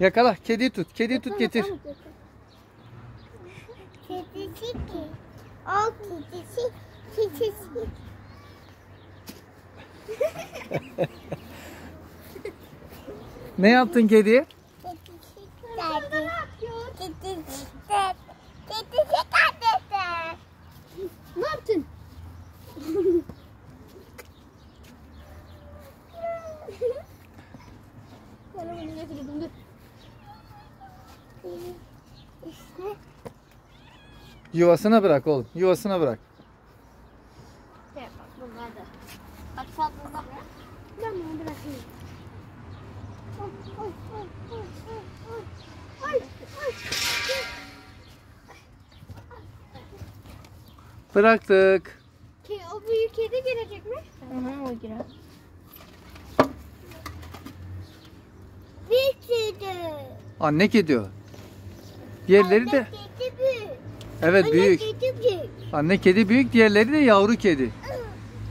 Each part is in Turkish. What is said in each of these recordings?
Yakala. Kediyi tut. Kediyi tut getir. Kedisi ki. O kedisi. Kedisi. Ne yaptın kediye? Ne yaptın? Bana bunu getirdim dur. İşte Yuvasına bırak oğlum. Yuvasına bırak. Bak bunlar da. Bak sen burada bırak. Ben bunu bırakayım. Oy, oy, oy, oy, oy, oy. Oy, oy. Bıraktık. Ki o büyük kedi gelecek mi? Hı hı o girer. bir kedi. Anne kedi o. Diğerleri de. Anne kedi büyük. Evet Anne büyük. kedi büyük. Anne kedi büyük. Diğerleri de yavru kedi.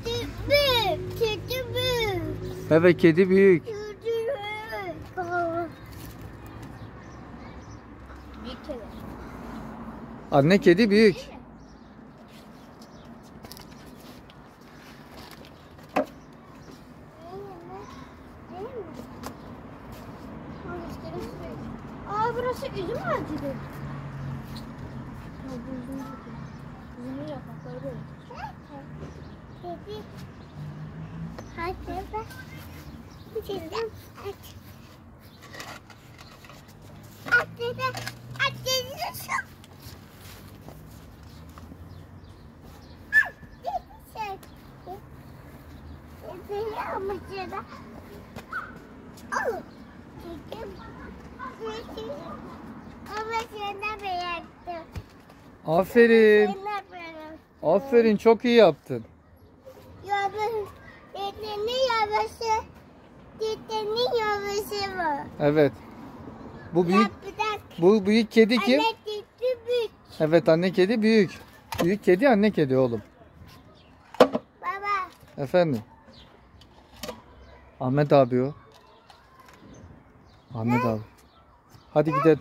Kedi büyük. Kedi büyük. Evet kedi büyük. Kedi büyük. Aa, Büyük kedi. Anne kedi büyük. Burası üzüm ağacıdır. Üzümün yaprakları böyle. Kedi. Hadi bak. Şimdi aç. Aç dedi. Aç dedi. Aç dedi. Kedi yapmış da. Aferin. Aferin çok iyi yaptın. Evet. Bu büyük bu büyük kedi kim? Anne dede büyük. Evet anne kedi büyük. Büyük kedi anne kedi oğlum. Baba, Efendim. Ahmet abi o. Ahmet abi. Hadi gidelim.